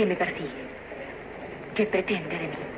qué me persigue? ¿Qué pretende de mí?